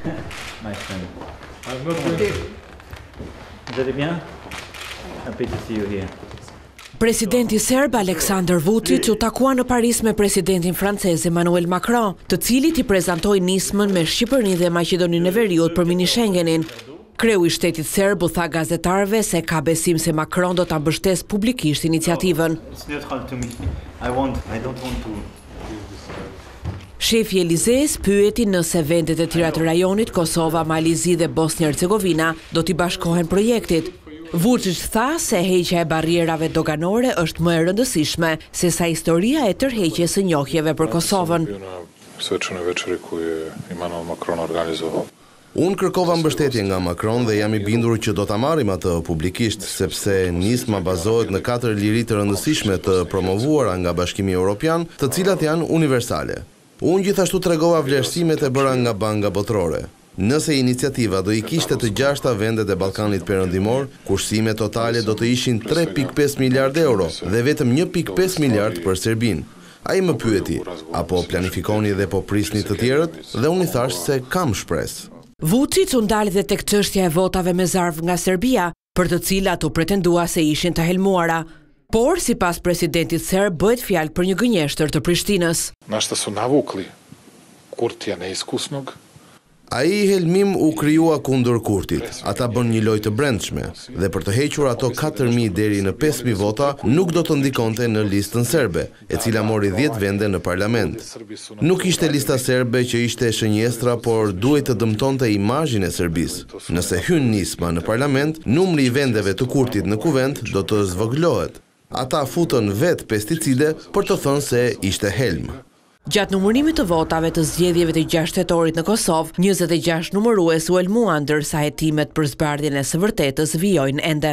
Më shkon. Më shkon. Dhe ti bjen? A piti si ju hje? Presidenti serb Aleksandr Vuçiç u takua në Paris me presidentin francez Emmanuel Macron, të cilit i prezantoi nismën me Shqipërinë dhe Maqedoninë e Veriut për mini Schengenin. Kreu i shtetit serb u tha gazetarëve se ka besim se Macron do ta mbështesë publikisht iniciativën. Shefi i Elizesë pyeti nëse vendet e tjera të rajonit, Kosova, Mali Zi dhe Bosnjë-Hercegovina, do t'i bashkohen projektit. Vuçiç tha se heqja e barrierave doganore është më e rëndësishme se sa historia e tërheqjes së njohjeve për Kosovën. Unë kërkova mbështetje nga Macron dhe jam i bindur që do ta marrim atë publikisht, sepse nisma bazohet në katër liri të rëndësishme të promovuara nga Bashkimi Europian, të cilat janë universale. Unë gjithashtu tregova vlerësimet e bëra nga Banka Botërore. Nëse iniciativa do i kishte të gjashta vendet e Ballkanit Perëndimor, kursimet totale do të ishin tre pikë pesë miliardë euro dhe vetëm një pikë pesë miliardë për Serbinë. Ai më pyeti, A po planifikoni dhe po prisni të tjerët? Dhe unë i thashë se kam shpresë. Vuçiç u ndal dhe tek çështja e votave me zarf nga Serbia, për të cilat u pretendua se ishin të helmuara. Por, sipas presidentit serb bëhet fjalë për një gënjeshtër të Prishtinës. Na što su navukli Kurtija neiskusnog, Ai helmim u krijua kundër Kurtit. Ata bënë një lojë të brendshme. Dhe për të hequr ato katër mijë deri në pesë mijë vota nuk do të ndikonte në Listën Serbe, e cila mori dhjetë vende në parlament. Nuk ishte Lista Serbe që ishte shënjestra por duhej të dëmtonte imazhin e Serbisë. Nëse hyn Nisma në parlament, numri i vendeve të Kurtit në Kuvend do të zvogëlohet. Ata futën vetë pesticide për të thënë se ishte helm. Gjatë numërimit të votave të zgjedhjeve të gjashtë tetorit në Kosovë, njëzet e gjashtë numërues u helmuan ndërsa hetimet për zbardhjen e së vërtetës vijojnë ende.